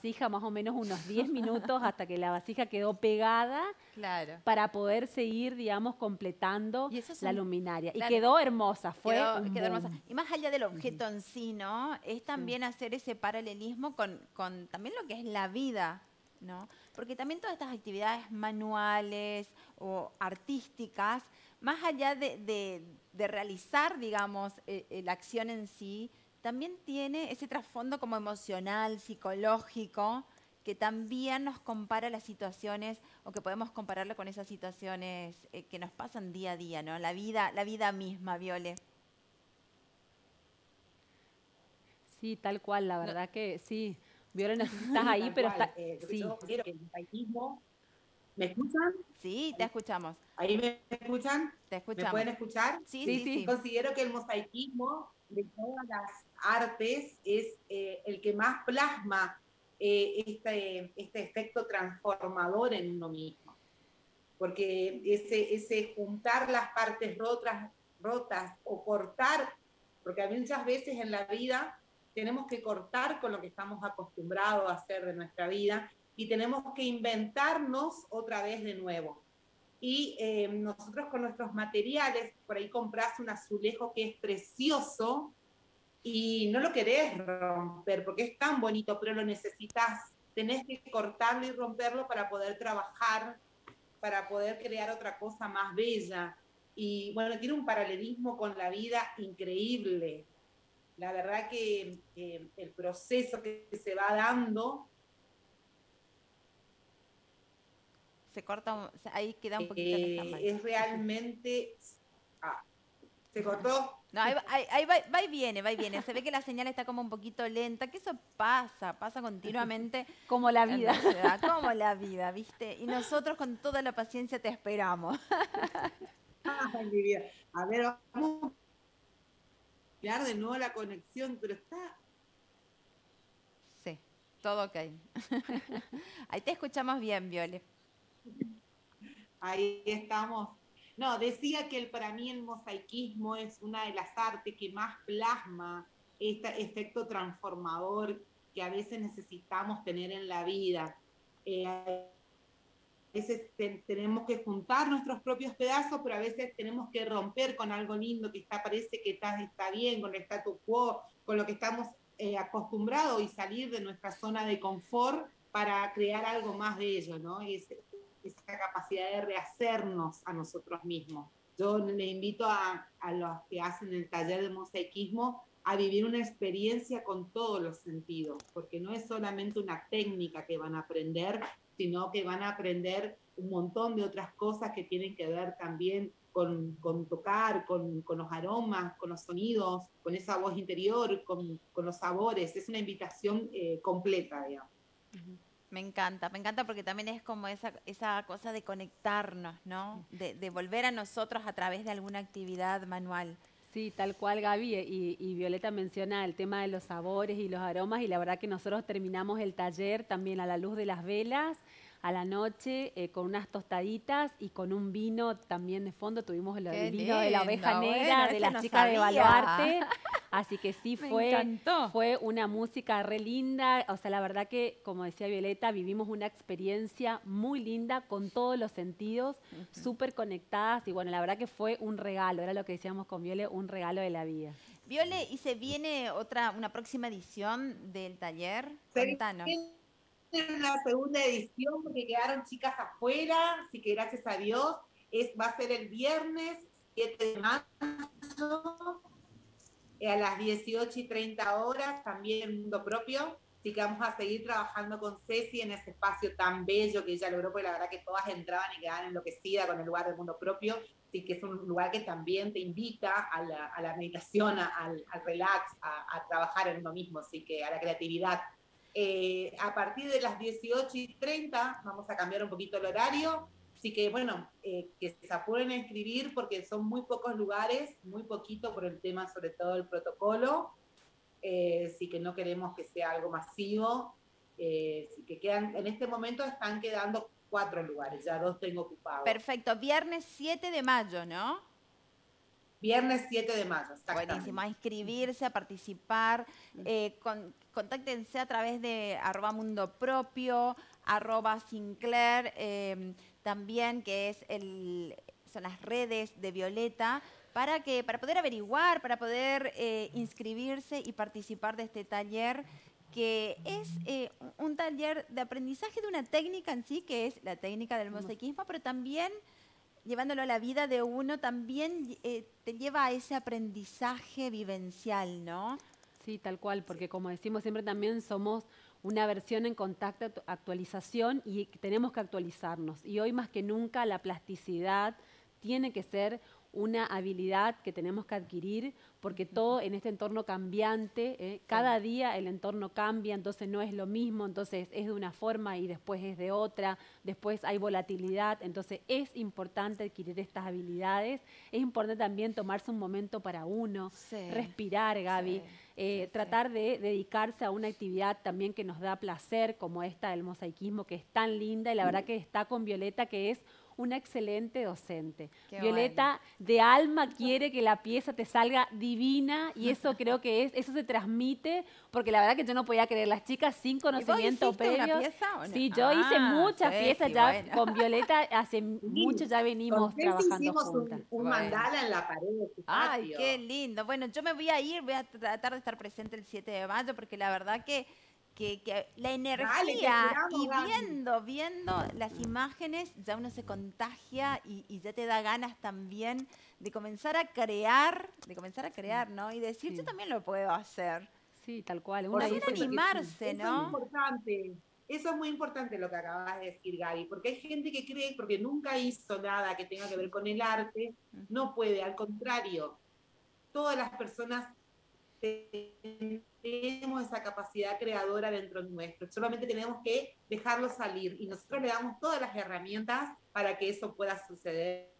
vasija más o menos unos 10 minutos hasta que la vasija quedó pegada Claro. para poder seguir, digamos, completando Y eso es la un- luminaria. claro. Y quedó hermosa, fue Quedó, un quedó hermosa. boom. Y más allá del objeto en sí, ¿no? Es también hacer ese paralelismo con, con también lo que es la vida, ¿no? Porque también todas estas actividades manuales o artísticas, más allá de, de- de realizar, digamos, eh, la acción en sí, también tiene ese trasfondo como emocional, psicológico, que también nos compara las situaciones o que podemos compararlo con esas situaciones eh, que nos pasan día a día, ¿no? La vida, la vida misma, Viole. Sí, tal cual, la verdad que sí. Viola, no sé si estás ahí, Tal pero cual, está... eh, sí. Yo quiero que el mosaicismo. ¿Me escuchan? Sí, te escuchamos, ¿Ahí me escuchan? te ¿Me escuchamos. pueden escuchar? Sí, Sí, sí, sí. sí. Considero que el mosaicismo de todas las artes es eh, el que más plasma eh, este, este efecto transformador en uno mismo. Porque ese, ese juntar las partes rotas, rotas o cortar, porque muchas veces en la vida tenemos que cortar con lo que estamos acostumbrados a hacer de nuestra vida y tenemos que inventarnos otra vez de nuevo. Y eh, nosotros con nuestros materiales, por ahí compras un azulejo que es precioso y no lo querés romper porque es tan bonito, pero lo necesitas. Tenés que cortarlo y romperlo para poder trabajar, para poder crear otra cosa más bella. Y bueno, tiene un paralelismo con la vida increíble. La verdad que eh, el proceso que se va dando Se corta, ahí queda un poquito eh, es realmente... Ah, ¿Se cortó? No, ahí, va, ahí- ahí va, va y viene, va y viene. Se ve que la señal está como un poquito lenta, que eso pasa, pasa continuamente. Como la vida. ciudad, como la vida, ¿viste? Y nosotros con toda la paciencia te esperamos. Ay, mi vida. A ver, vamos a de nuevo la conexión, pero está... Sí, todo ok. Ahí te escuchamos bien, Viole. Ahí estamos. No, decía que el, para mí el mosaicismo es una de las artes que más plasma este efecto transformador que a veces necesitamos tener en la vida. Eh, a veces te- tenemos que juntar nuestros propios pedazos, pero a veces tenemos que romper con algo lindo que está, parece que está, está bien, con el status quo, con lo que estamos eh, acostumbrados y salir de nuestra zona de confort para crear algo más. Y es- esa capacidad de rehacernos a nosotros mismos. Yo le invito a, a los que hacen el taller de mosaicismo a vivir una experiencia con todos los sentidos, porque no es solamente una técnica que van a aprender, sino que van a aprender un montón de otras cosas que tienen que ver también con, con tocar, con, con los aromas, con los sonidos, con esa voz interior, con, con los sabores. Es una invitación eh, completa, digamos. Me encanta, me encanta porque también es como esa, esa cosa de conectarnos, ¿no? De, de volver a nosotros a través de alguna actividad manual. Sí, tal cual Gaby, y, y Violeta menciona el tema de los sabores y los aromas y la verdad que nosotros terminamos el taller también a la luz de las velas, a la noche, eh, con unas tostaditas y con un vino también de fondo, tuvimos el, vino de la oveja bueno, negra, de las no chicas de. Baluarte, así que sí fue, fue una música re linda, o sea, la verdad que, como decía Violeta, vivimos una experiencia muy linda con todos los sentidos, súper conectadas y bueno, la verdad que fue un regalo, era lo que decíamos con Viole, un regalo de la vida. Viole, ¿y se viene otra, una próxima edición del taller? Contanos. En la segunda edición porque quedaron chicas afuera, así que gracias a Dios es, va a ser el viernes 7 de mayo eh, a las 18 y 30 horas, también en Mundo Propio. Así que vamos a seguir trabajando con Ceci en ese espacio tan bello que ella logró, porque la verdad que todas entraban y quedaban enloquecidas con el lugar del Mundo Propio. Así que es un lugar que también te invita a la, a la meditación, a- al, al relax, a, a trabajar en uno mismo, así que a la creatividad. Eh, a partir de las 18 y 30 vamos a cambiar un poquito el horario. Así que, bueno, eh, que se apuren a inscribir porque son muy pocos lugares, muy poquito por el tema, sobre todo el protocolo. Eh, así que no queremos que sea algo masivo. Eh, así que quedan, en este momento están quedando cuatro lugares, ya dos tengo ocupados. Perfecto, viernes 7 de mayo, ¿no? Viernes 7 de mayo. Buenísimo, a inscribirse, a participar. Eh, contáctense a través de arroba mundo propio, arroba Sinclair, em, también que es el, son las redes de Violeta, para, que, para poder averiguar, para poder eh, inscribirse y participar de este taller que es eh, un taller de aprendizaje de una técnica en sí, que es la técnica del mosaicismo, pero también llevándolo a la vida de uno, también eh, te lleva a ese aprendizaje vivencial, ¿no? Sí, tal cual, porque como decimos siempre también somos una versión en contacto, actualización y tenemos que actualizarnos. Y hoy más que nunca la plasticidad tiene que ser una habilidad que tenemos que adquirir porque todo en este entorno cambiante, ¿eh? cada día el entorno cambia, entonces no es lo mismo, entonces es de una forma y después es de otra, después hay volatilidad, entonces es importante adquirir estas habilidades, es importante también tomarse un momento para uno, respirar, Gaby. Eh, tratar de dedicarse a una actividad también que nos da placer, como esta del mosaicismo, que es tan linda, y la verdad que está con Violeta, que es una excelente docente. Violeta de alma quiere que la pieza te salga divina y eso creo que es, eso se transmite, porque la verdad que yo no podía creer, las chicas sin conocimiento previo. Una pieza, Sí, yo hice ah, muchas piezas ya con Violeta, hace mucho ya venimos trabajando hicimos Un, mandala en la pared Ay, qué lindo. Bueno, yo me voy a ir, voy a tratar de estar presente el 7 de mayo, porque la verdad que que, la energía y viendo, viendo las imágenes, ya uno se contagia y, ya te da ganas también de comenzar a crear, de comenzar a crear, ¿no? Y decir, yo también lo puedo hacer. Sí, tal cual. Uno animarse, ¿no? Eso es importante. Eso es muy importante lo que acabas de decir, Gaby, porque hay gente que cree, porque nunca hizo nada que tenga que ver con el arte, no puede, al contrario, todas las personas tenemos esa capacidad creadora dentro nuestro, solamente tenemos que dejarlo salir y nosotros le damos todas las herramientas para que eso pueda suceder.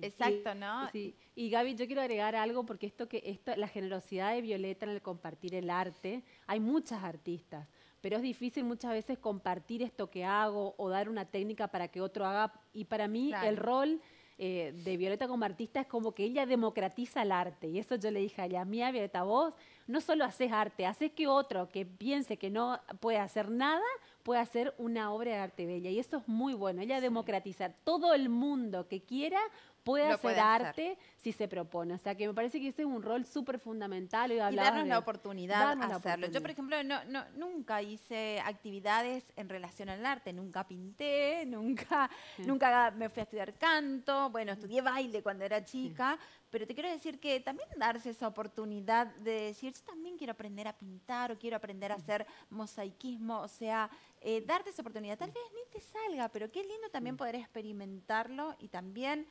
Exacto, ¿no? Sí. Y Gaby, yo quiero agregar algo porque esto que esto, la generosidad de Violeta en el compartir el arte, hay muchas artistas, pero es difícil muchas veces compartir esto que hago o dar una técnica para que otro haga. Y para mí el rol eh, de Violeta como artista es como que ella democratiza el arte. Y eso yo le dije a ella, mía Violeta, vos no solo haces arte, haces que otro que piense que no puede hacer nada, pueda hacer una obra de arte bella. Y eso es muy bueno. Ella democratiza. Todo el mundo que quiera puede hacer arte si se propone. O sea, que me parece que ese es un rol súper fundamental. y darnos la oportunidad de hacerlo. Yo, por ejemplo, no, no, nunca hice actividades en relación al arte. Nunca pinté, nunca, nunca me fui a estudiar canto. Bueno, estudié baile cuando era chica. Pero te quiero decir que también darse esa oportunidad de decir, yo también quiero aprender a pintar o quiero aprender a hacer mosaicismo. O sea, eh, darte esa oportunidad. Tal vez ni te salga, pero qué lindo también poder experimentarlo y también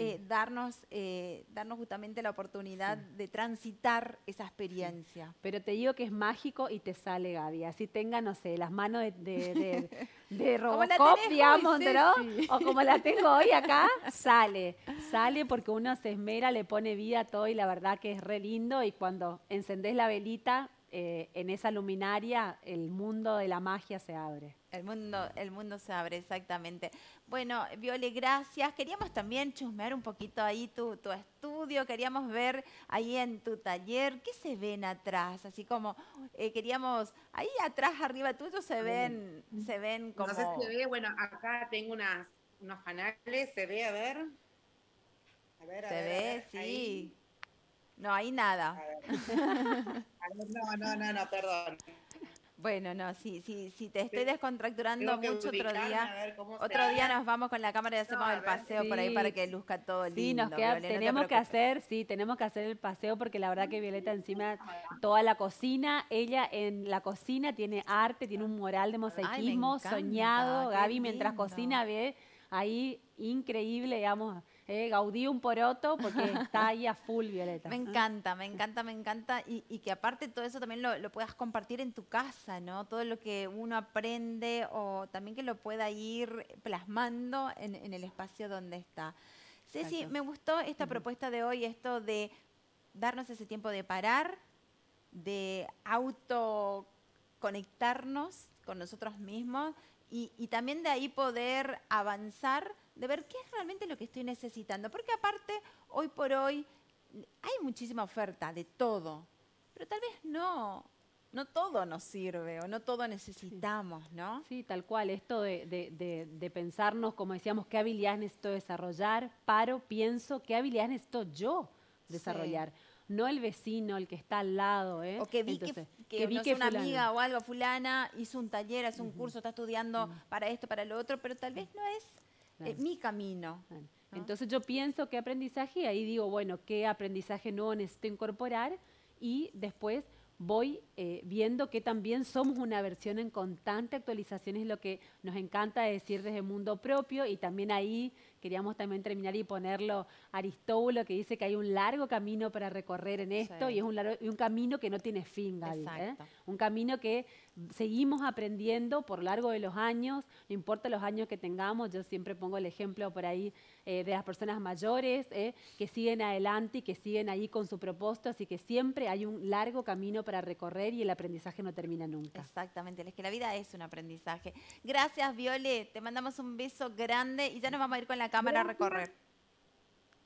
eh, darnos, eh, darnos justamente la oportunidad de transitar esa experiencia. Pero te digo que es mágico y te sale, Gaby. Así tenga, no sé, las manos de, de, de, Robocop, digamos, ¿no? O como la tengo hoy acá, sale. Sale porque uno se esmera, le pone vida a todo y la verdad que es re lindo. Y cuando encendés la velita, eh, en esa luminaria el mundo de la magia se abre. El mundo, el mundo se abre, exactamente. Bueno, Viole, gracias. Queríamos también chusmear un poquito ahí tu, tu, estudio, queríamos ver ahí en tu taller, ¿qué se ven atrás? Así como eh, queríamos, ahí atrás, arriba tuyo se ven, se ven como... No sé si se ve, bueno, acá tengo unas, unos canales, se ve, a ver. A ver, a se ve, sí. No, hay nada. no, no, no, no, perdón. Bueno, no, sí, sí, sí, te estoy descontracturando mucho otro día. Otro día nos vamos con la cámara y hacemos el paseo por ahí para que luzca todo lindo. Sí, nos queda, tenemos que hacer, sí, tenemos que hacer el paseo porque la verdad que Violeta encima toda la cocina, ella en la cocina tiene arte, tiene un mural de mosaicismo soñado, Gaby mientras cocina ve ahí increíble, digamos, eh, Gaudí un poroto porque está ahí a full Violeta. Me encanta, me encanta, me encanta. Y, que aparte todo eso también lo, puedas compartir en tu casa, ¿no? Todo lo que uno aprende o también que lo pueda ir plasmando en, el espacio donde está. Ceci, me gustó esta propuesta de hoy, esto de darnos ese tiempo de parar, de autoconectarnos con nosotros mismos y, y también de ahí poder avanzar, de ver qué es realmente lo que estoy necesitando. Porque aparte, hoy por hoy, hay muchísima oferta de todo, pero tal vez no, no todo nos sirve o no todo necesitamos, ¿no? Sí, tal cual. Esto de, de- de- de pensarnos, como decíamos, qué habilidades necesito desarrollar, paro, pienso, qué habilidades necesito yo Sí. No el vecino, el que está al lado. ¿eh? O que vi Entonces, que, que, vi no que una amiga o algo, fulana, hizo un taller, hace un curso, está estudiando para esto, para lo otro, pero tal vez no es eh, mi camino. ¿no? Entonces yo pienso qué aprendizaje y ahí digo, bueno, qué aprendizaje nuevo necesito incorporar y después voy eh, viendo que también somos una versión en constante actualización, es lo que nos encanta decir desde Mundo Propio y también ahí queríamos también terminar y ponerlo Aristóbulo que dice que hay un largo camino para recorrer en esto Sí. y es un, largo- un camino que no tiene fin, Gaby. ¿eh? Un camino que seguimos aprendiendo por largo de los años, no importa los años que tengamos, yo siempre pongo el ejemplo por ahí eh, de las personas mayores eh, que siguen adelante y que siguen ahí con su propósito, así que siempre hay un largo camino para recorrer y el aprendizaje no termina nunca. Exactamente, es que la vida es un aprendizaje. Gracias, Viole, te mandamos un beso grande y ya nos vamos a ir con la cámara a recorrer.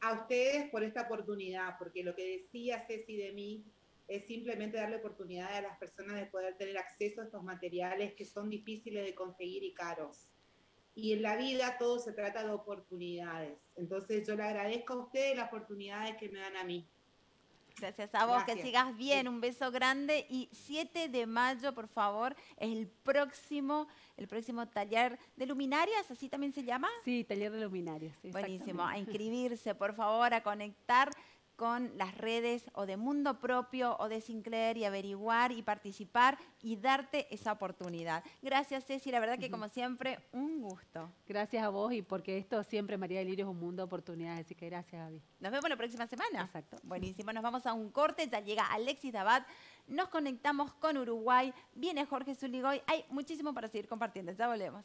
a ustedes por esta oportunidad, porque lo que decía Ceci de mí es simplemente darle oportunidad a las personas de poder tener acceso a estos materiales que son difíciles de conseguir y caros. Y en la vida todo se trata de oportunidades. Entonces yo le agradezco a ustedes las oportunidades que me dan a mí. Gracias a vos, que Gracias. sigas bien, un beso grande y 7 de mayo, por favor, es el próximo, el próximo taller de luminarias, así también se llama. Sí, taller de luminarias. Buenísimo, a inscribirse, por favor, a conectar con las redes o de Mundo Propio o de Sinclair y averiguar y participar y darte esa oportunidad. Gracias, Ceci, la verdad que como siempre, un gusto. Gracias a vos y porque esto siempre, María del Lirio, es un mundo de oportunidades, así que gracias, Gaby. Nos vemos la próxima semana. Exacto. Buenísimo, nos vamos a un corte, ya llega Alexis Dabat, nos conectamos con Uruguay, viene Jorge Zuligoy, hay muchísimo para seguir compartiendo, ya volvemos.